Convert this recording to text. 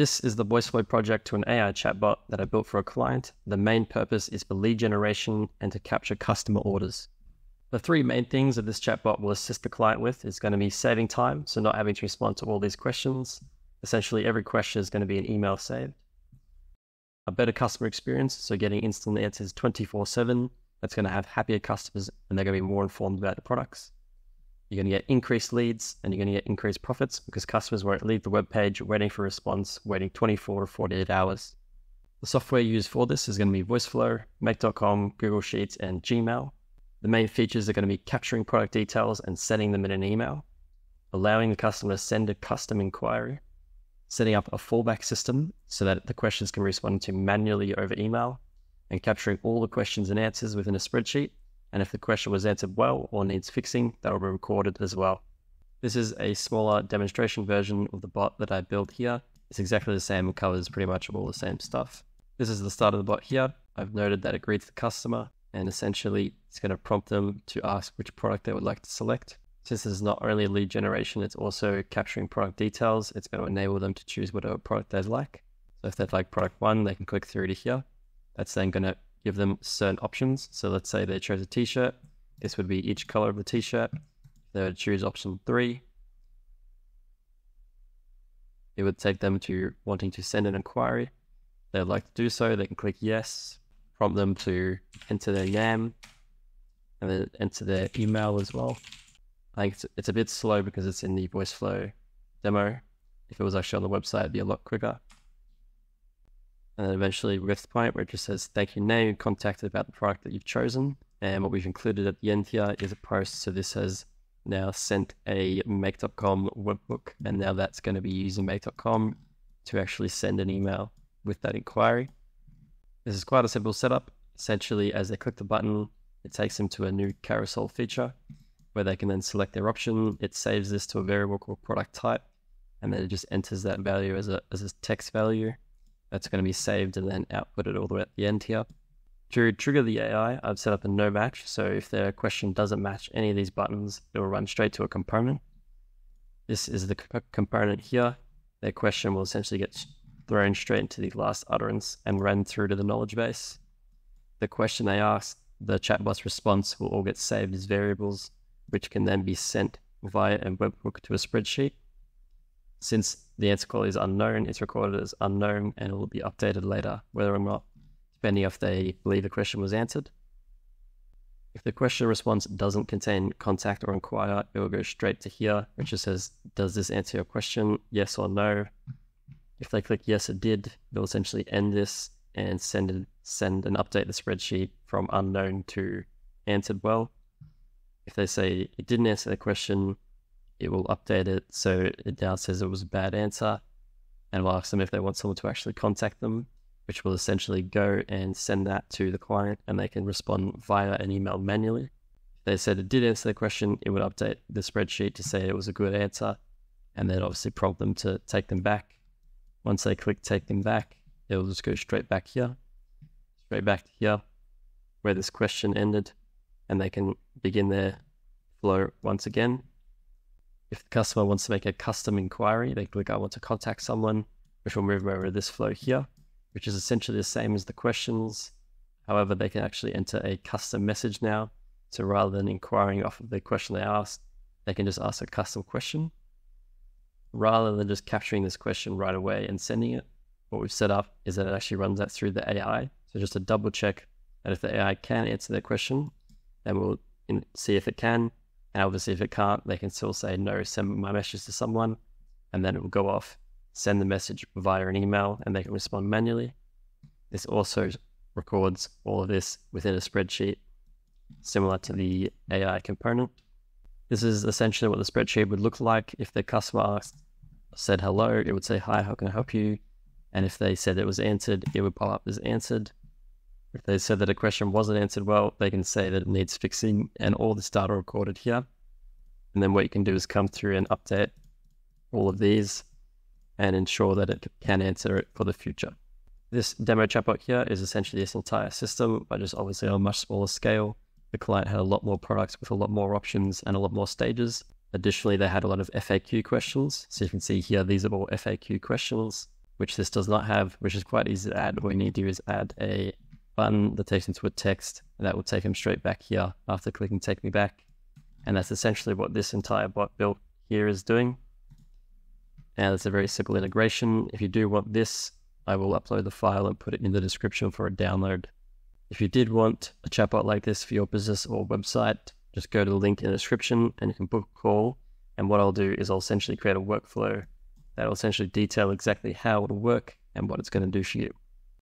This is the VoiceFlow project to an AI chatbot that I built for a client. The main purpose is for lead generation and to capture customer orders. The three main things that this chatbot will assist the client with is going to be saving time, so not having to respond to all these questions. Essentially, every question is going to be an email saved. A better customer experience, so getting instant answers 24 7. That's going to have happier customers and they're going to be more informed about the products. You're going to get increased leads and you're going to get increased profits because customers won't leave the web page waiting for a response, waiting 24 or 48 hours. The software used for this is going to be VoiceFlow, Make.com, Google Sheets, and Gmail. The main features are going to be capturing product details and sending them in an email, allowing the customer to send a custom inquiry, setting up a fallback system so that the questions can be responded to manually over email, and capturing all the questions and answers within a spreadsheet. And if the question was answered well or needs fixing, that will be recorded as well. This is a smaller demonstration version of the bot that I built here. It's exactly the same, covers pretty much all the same stuff. This is the start of the bot here. I've noted that it greets the customer and essentially it's going to prompt them to ask which product they would like to select. Since this is not only lead generation, it's also capturing product details. It's going to enable them to choose whatever product they'd like. So if they'd like product one, they can click through to here. That's then going to give them certain options. So let's say they chose a t-shirt. This would be each color of the t-shirt. They would choose option three. It would take them to wanting to send an inquiry. They'd like to do so. They can click yes prompt them to enter their name and then enter their email as well. I think it's, it's a bit slow because it's in the VoiceFlow demo. If it was actually on the website, it'd be a lot quicker. And then eventually the point where it just says, thank you, name, contacted about the product that you've chosen. And what we've included at the end here is a post. So this has now sent a make.com webhook. And now that's going to be using make.com to actually send an email with that inquiry. This is quite a simple setup. Essentially, as they click the button, it takes them to a new carousel feature where they can then select their option. It saves this to a variable called product type, and then it just enters that value as a, as a text value. That's going to be saved and then outputted all the way at the end here. To trigger the AI, I've set up a no match. So if their question doesn't match any of these buttons, it will run straight to a component. This is the component here. Their question will essentially get thrown straight into the last utterance and run through to the knowledge base. The question they ask, the chatbot's response will all get saved as variables, which can then be sent via a webhook to a spreadsheet. Since the answer quality is unknown, it's recorded as unknown and it will be updated later, whether or not, depending if they believe the question was answered. If the question response doesn't contain contact or inquire, it will go straight to here, which just says, Does this answer your question? Yes or no? If they click yes, it did, they'll essentially end this and send it, send and update the spreadsheet from unknown to answered well. If they say it didn't answer the question, it will update it so it now says it was a bad answer and will ask them if they want someone to actually contact them, which will essentially go and send that to the client and they can respond via an email manually. If they said it did answer the question, it would update the spreadsheet to say it was a good answer and then obviously prompt them to take them back once they click take them back, it'll just go straight back here, straight back to here, where this question ended, and they can begin their flow once again. If the customer wants to make a custom inquiry, they click I want to contact someone, which will move them over to this flow here, which is essentially the same as the questions. However, they can actually enter a custom message now. So rather than inquiring off of the question they asked, they can just ask a custom question rather than just capturing this question right away and sending it, what we've set up is that it actually runs that through the AI. So just to double check that if the AI can answer that question, then we'll see if it can. And obviously, if it can't, they can still say, no, send my message to someone. And then it will go off, send the message via an email, and they can respond manually. This also records all of this within a spreadsheet, similar to the AI component. This is essentially what the spreadsheet would look like if the customer asked, said hello, it would say, hi, how can I help you? And if they said it was answered, it would pop up as answered. If they said that a question wasn't answered well, they can say that it needs fixing and all this data recorded here. And then what you can do is come through and update all of these and ensure that it can answer it for the future. This demo chatbot here is essentially this entire system, but just obviously on a much smaller scale the client had a lot more products with a lot more options and a lot more stages. Additionally, they had a lot of FAQ questions. So you can see here, these are all FAQ questions. which this does not have, which is quite easy to add. All you need to do is add a button that takes into a text, and that will take him straight back here after clicking take me back. And that's essentially what this entire bot built here is doing. Now it's a very simple integration. If you do want this, I will upload the file and put it in the description for a download. If you did want a chatbot like this for your business or website, just go to the link in the description and you can book a call. And what I'll do is I'll essentially create a workflow that will essentially detail exactly how it'll work and what it's going to do for you.